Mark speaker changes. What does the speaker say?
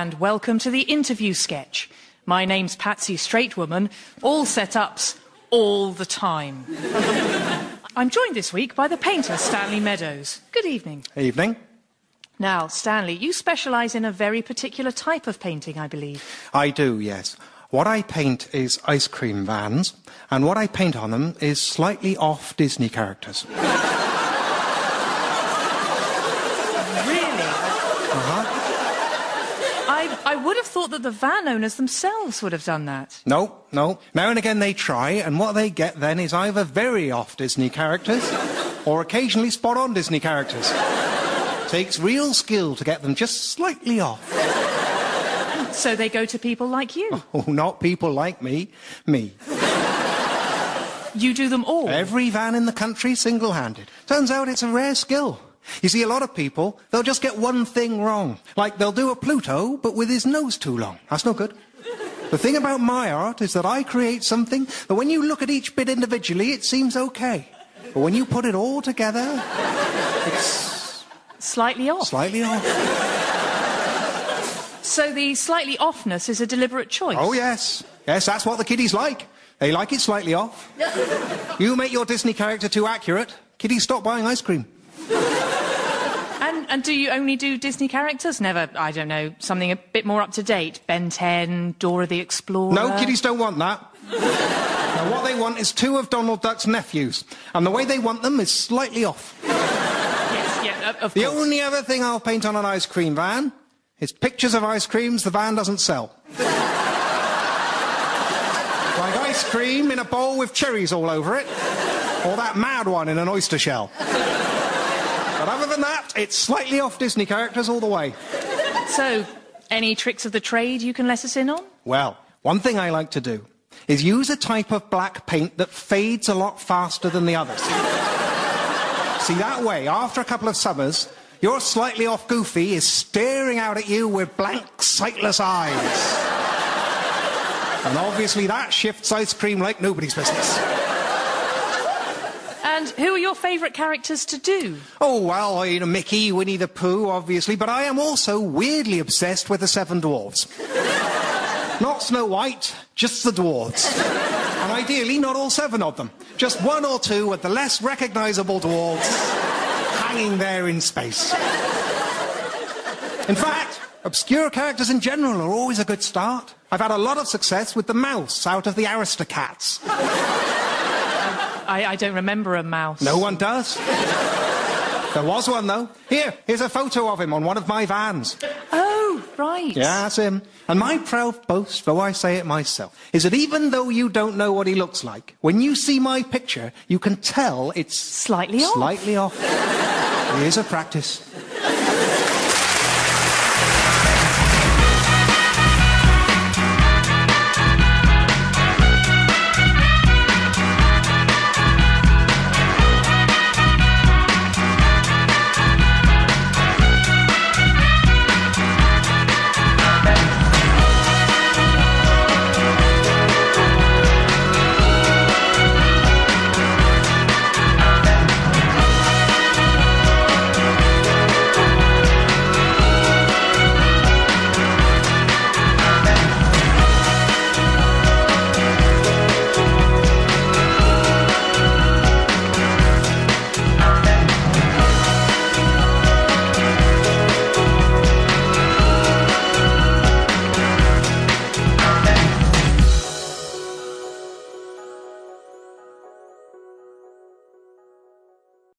Speaker 1: and welcome to the interview sketch. My name's Patsy Straightwoman, all set ups all the time. I'm joined this week by the painter Stanley Meadows. Good evening.
Speaker 2: Evening.
Speaker 1: Now, Stanley, you specialise in a very particular type of painting, I believe.
Speaker 2: I do, yes. What I paint is ice cream vans, and what I paint on them is slightly off Disney characters.
Speaker 1: I, would have thought that the van owners themselves would have done that.
Speaker 2: No, no. Now and again they try, and what they get then is either very off Disney characters or occasionally spot on Disney characters. Takes real skill to get them just slightly off.
Speaker 1: So they go to people like you.
Speaker 2: Oh, not people like me. Me.
Speaker 1: You do them all.
Speaker 2: Every van in the country single handed. Turns out it's a rare skill. You see, a lot of people, they'll just get one thing wrong. Like they'll do a Pluto, but with his nose too long. That's no good. The thing about my art is that I create something that when you look at each bit individually, it seems okay. But when you put it all together, it's
Speaker 1: Slightly off.
Speaker 2: slightly off.
Speaker 1: So the slightly offness is a deliberate choice.
Speaker 2: Oh, yes. Yes, that's what the kiddies like. They like it slightly off. you make your Disney character too accurate, kiddies stop buying ice cream.
Speaker 1: And, and do you only do Disney characters? Never, I don't know, something a bit more up to date? Ben 10, Dora the Explorer?
Speaker 2: No, kiddies don't want that. now, what they want is two of Donald Duck's nephews, and the way they want them is slightly off.
Speaker 1: Yes, yeah, of
Speaker 2: The
Speaker 1: course.
Speaker 2: only other thing I'll paint on an ice cream van is pictures of ice creams the van doesn't sell. like ice cream in a bowl with cherries all over it, or that mad one in an oyster shell. But other than that, it's slightly off Disney characters all the way.
Speaker 1: So, any tricks of the trade you can let us in on?
Speaker 2: Well, one thing I like to do is use a type of black paint that fades a lot faster than the others. See, that way, after a couple of summers, your slightly off Goofy is staring out at you with blank, sightless eyes. And obviously that shifts ice cream like nobody's business.
Speaker 1: And who are your favourite characters to do?
Speaker 2: Oh, well, you know, Mickey, Winnie the Pooh, obviously, but I am also weirdly obsessed with the Seven Dwarfs. not Snow White, just the dwarfs. and ideally, not all seven of them. Just one or two of the less recognizable dwarfs hanging there in space. In fact, obscure characters in general are always a good start. I've had a lot of success with the mouse out of the Aristocats.
Speaker 1: I, I don't remember a mouse.
Speaker 2: No one does. There was one, though. Here, here's a photo of him on one of my vans.
Speaker 1: Oh, right.
Speaker 2: Yeah, that's him. And my proud boast, though I say it myself, is that even though you don't know what he looks like, when you see my picture, you can tell it's
Speaker 1: Slightly off.
Speaker 2: slightly off. Years of practice.